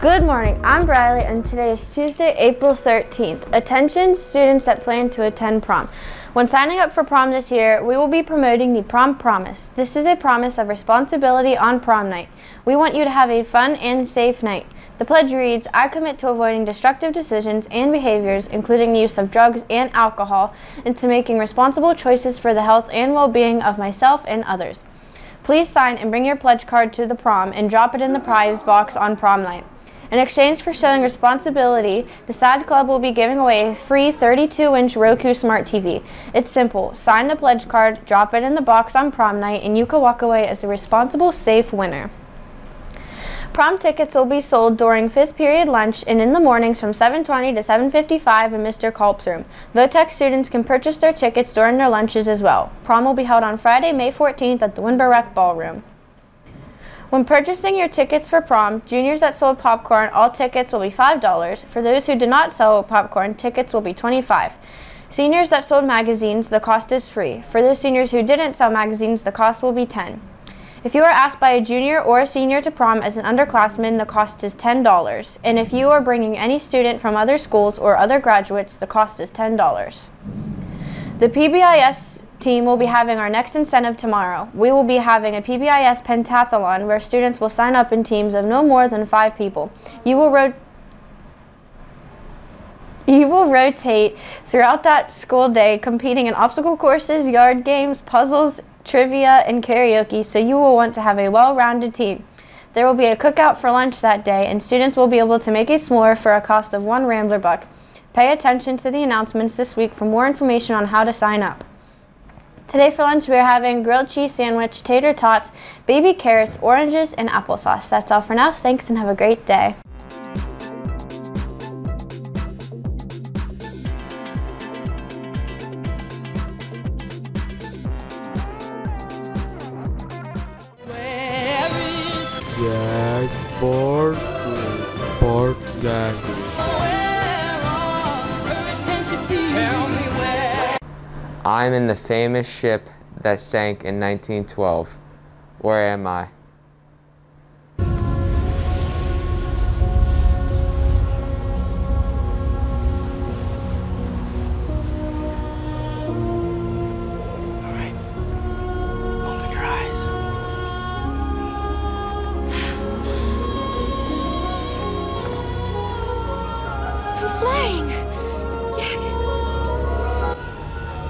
Good morning, I'm Briley and today is Tuesday, April 13th. Attention students that plan to attend prom. When signing up for prom this year, we will be promoting the Prom Promise. This is a promise of responsibility on prom night. We want you to have a fun and safe night. The pledge reads, I commit to avoiding destructive decisions and behaviors, including the use of drugs and alcohol, and to making responsible choices for the health and well-being of myself and others. Please sign and bring your pledge card to the prom and drop it in the prize box on prom night. In exchange for showing responsibility, the SAD Club will be giving away a free 32-inch Roku Smart TV. It's simple. Sign the pledge card, drop it in the box on prom night, and you can walk away as a responsible, safe winner. Prom tickets will be sold during fifth period lunch and in the mornings from 7.20 to 7.55 in Mr. Culp's room. Votech students can purchase their tickets during their lunches as well. Prom will be held on Friday, May 14th at the Windber Rec Ballroom. When purchasing your tickets for prom, juniors that sold popcorn, all tickets will be $5. For those who did not sell popcorn, tickets will be 25 Seniors that sold magazines, the cost is free. For those seniors who didn't sell magazines, the cost will be 10 If you are asked by a junior or a senior to prom as an underclassman, the cost is $10. And if you are bringing any student from other schools or other graduates, the cost is $10. The PBIS team will be having our next incentive tomorrow. We will be having a PBIS pentathlon where students will sign up in teams of no more than five people. You will rotate you will rotate throughout that school day competing in obstacle courses, yard games, puzzles, trivia, and karaoke, so you will want to have a well-rounded team. There will be a cookout for lunch that day, and students will be able to make a s'more for a cost of one Rambler buck. Pay attention to the announcements this week for more information on how to sign up. Today for lunch we're having grilled cheese sandwich, tater tots, baby carrots, oranges, and applesauce. That's all for now. Thanks and have a great day. Zach Barkley. Bart Zachary. I'm in the famous ship that sank in 1912. Where am I?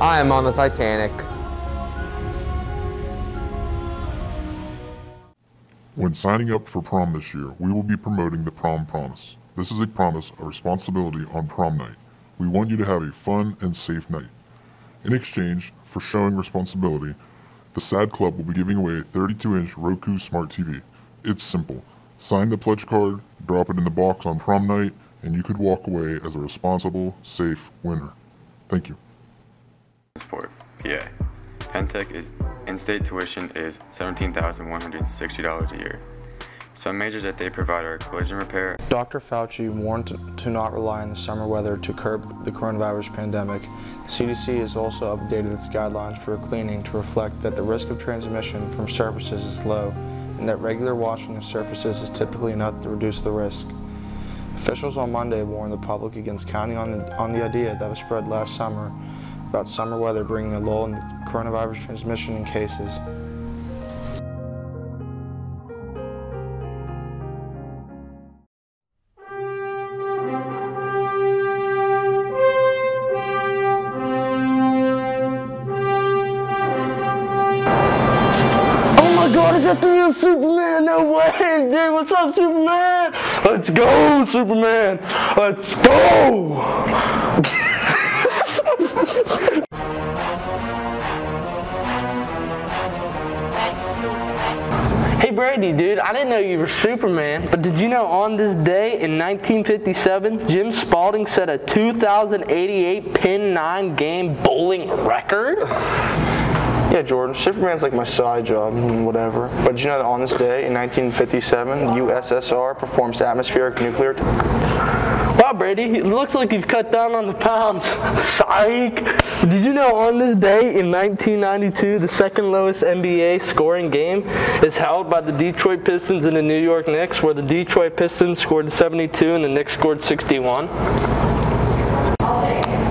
I am on the Titanic. When signing up for prom this year, we will be promoting the Prom Promise. This is a promise of responsibility on prom night. We want you to have a fun and safe night. In exchange for showing responsibility, the SAD Club will be giving away a 32-inch Roku Smart TV. It's simple. Sign the pledge card, drop it in the box on prom night, and you could walk away as a responsible, safe winner. Thank you. Sport, PA. Pentech is in-state tuition is $17,160 a year. Some majors that they provide are collision repair. Dr. Fauci warned to, to not rely on the summer weather to curb the coronavirus pandemic. The CDC has also updated its guidelines for cleaning to reflect that the risk of transmission from surfaces is low and that regular washing of surfaces is typically enough to reduce the risk. Officials on Monday warned the public against counting on the, on the idea that was spread last summer about summer weather bringing a lull in the coronavirus transmission and cases. Oh my god, is that the real Superman? No way, dude. What's up, Superman? Let's go, Superman. Let's go. Brady, dude, I didn't know you were Superman, but did you know on this day in 1957, Jim Spalding set a 2088 pin 9 game bowling record? Yeah, Jordan, Superman's like my side job and whatever. But did you know that on this day in 1957, the USSR performs atmospheric nuclear Wow, Brady, it looks like you've cut down on the pounds. Psych! Did you know on this day in 1992, the second lowest NBA scoring game is held by the Detroit Pistons and the New York Knicks, where the Detroit Pistons scored 72 and the Knicks scored 61?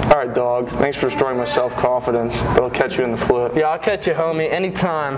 All right, dog. Thanks for restoring my self-confidence, but I'll catch you in the flip. Yeah, I'll catch you, homie, anytime.